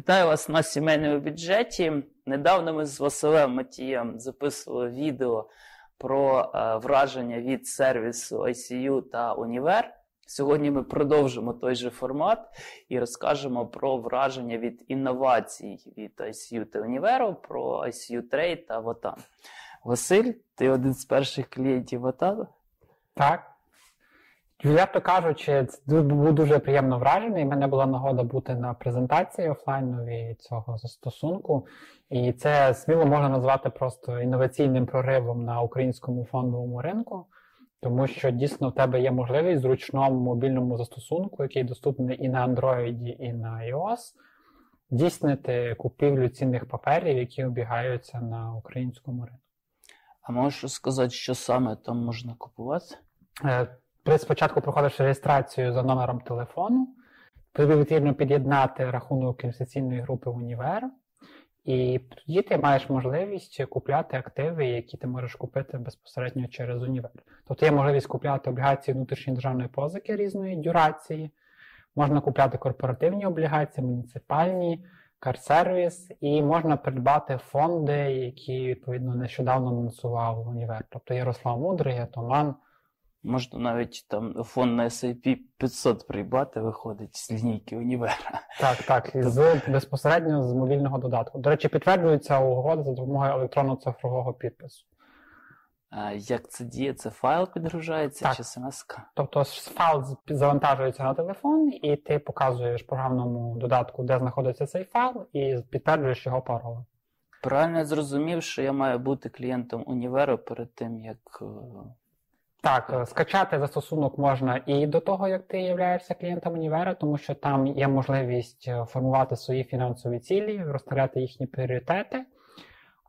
Вітаю вас на сімейному бюджеті. Недавно ми з Василем Матієм записували відео про е, враження від сервісу ICU та Універ. Сьогодні ми продовжимо той же формат і розкажемо про враження від інновацій від ICU та Універу, про ICU Trade та Вотан. Василь, ти один з перших клієнтів Вотану? Так. Відверто кажучи, це був дуже приємно вражений. У мене була нагода бути на презентації офлайновій цього застосунку, і це сміло можна назвати просто інноваційним проривом на українському фондовому ринку, тому що дійсно в тебе є можливість в зручному мобільному застосунку, який доступний і на Android, і на iOS, здійснити купівлю цінних паперів, які обігаються на українському ринку. А можеш сказати, що саме там можна купувати? Ти спочатку проходиш реєстрацію за номером телефону, тобі потрібно під'єднати рахунок інвестиційної групи в універ, і тоді ти маєш можливість купляти активи, які ти можеш купити безпосередньо через універ. Тобто є можливість купляти облігації внутрішньої державної позики різної дюрації, можна купляти корпоративні облігації, муніципальні, карсервіс, і можна придбати фонди, які відповідно нещодавно анонсував універ. Тобто Ярослав Мудрий, Атоман. Можна навіть там фонд на SAP 500 прийбати, виходить з лінійки універа. Так, так, і з безпосередньо з мобільного додатку. До речі, підтверджується угода за допомогою електронно-цифрового підпису. А Як це діє? Це файл підгружається так. чи смс? Тобто файл завантажується на телефон, і ти показуєш програмному додатку, де знаходиться цей файл, і підтверджуєш його паролем. Правильно я зрозумів, що я маю бути клієнтом універу перед тим, як е, так, е, скачати застосунок можна і до того, як ти являєшся клієнтом універа, тому що там є можливість е, формувати свої фінансові цілі, розставляти їхні пріоритети.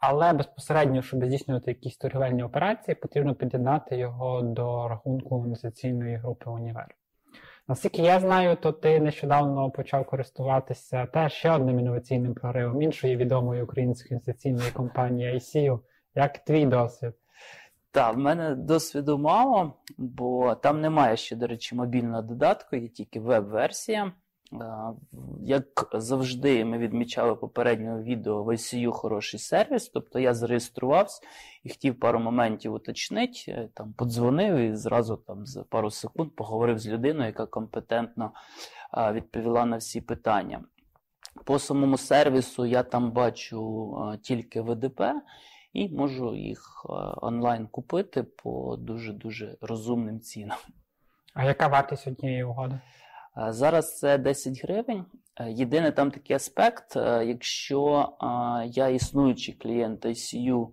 Але безпосередньо, щоб здійснювати якісь торгівельні операції, потрібно під'єднати його до рахунку інвестиційної групи універ. Наскільки я знаю, то ти нещодавно почав користуватися теж ще одним інноваційним проривом іншої відомої української інвестиційної компанії ICU. Як твій досвід? Так, в мене досвіду мало, бо там немає ще, до речі, мобільного додатку, є тільки веб-версія. Як завжди, ми відмічали попереднього відео в ICU хороший сервіс, тобто я зареєструвався і хотів пару моментів уточнити, там подзвонив і зразу там за пару секунд поговорив з людиною, яка компетентно відповіла на всі питання. По самому сервісу я там бачу тільки ВДП і можу їх е, онлайн купити по дуже-дуже розумним цінам. А яка вартість однієї угоди? Е, зараз це 10 гривень. Е, єдиний там такий аспект, якщо я існуючий клієнт ICU,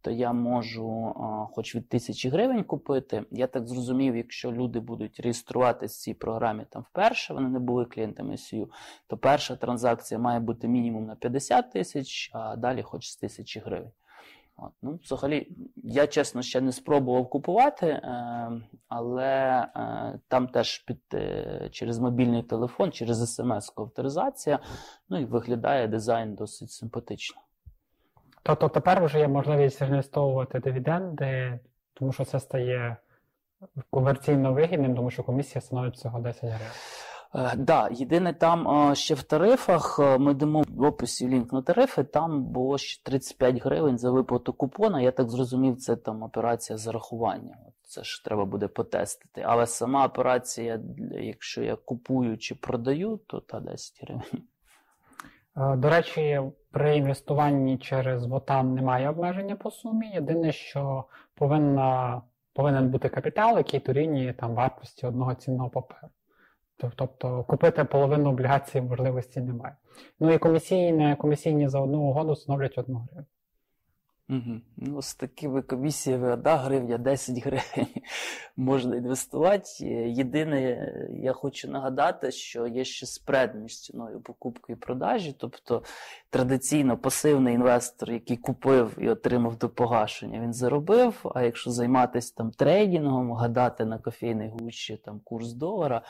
то я можу хоч від тисячі гривень купити. Я так зрозумів, якщо люди будуть реєструватися в цій програмі там вперше, вони не були клієнтами ICU, то перша транзакція має бути мінімум на 50 тисяч, а далі хоч з тисячі гривень. От. Ну, Взагалі, я чесно ще не спробував купувати, е, але е, там теж під е, через мобільний телефон, через смс авторизація, ну і виглядає дизайн досить симпатично. Тобто тепер вже є можливість інвестовувати дивіденди, тому що це стає комерційно вигідним, тому що комісія становить всього 10 гривень. Е, да, єдине там е, ще в тарифах, е, ми дамо в описі лінк на тарифи, там було ще 35 гривень за виплату купона. Я так зрозумів, це там операція зарахування. Це ж треба буде потестити. Але сама операція, якщо я купую чи продаю, то та 10 гривень. До речі, при інвестуванні через ВОТАН немає обмеження по сумі. Єдине, що повинна, повинен бути капітал, який дорівнює там вартості одного цінного паперу. Тобто купити половину облігацій можливості немає. Ну і комісійні, комісійні за одну угоду становлять одну гривню. Угу. Ну, з такими комісіями 1 гривня, 10 гривень можна інвестувати. Єдине, я хочу нагадати, що є ще спред між ціною покупки і продажі. Тобто традиційно пасивний інвестор, який купив і отримав до погашення, він заробив. А якщо займатися там трейдингом, гадати на кофейній гущі там курс долара,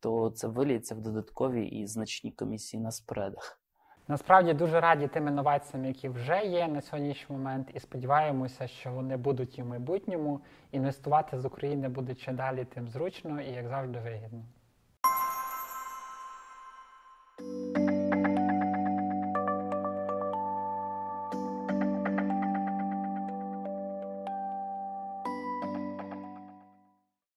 то це виліється в додаткові і значні комісії на спредах. Насправді дуже раді тим інноваціям, які вже є на сьогоднішній момент, і сподіваємося, що вони будуть і в майбутньому. Інвестувати з України буде чи далі тим зручно і як завжди вигідно.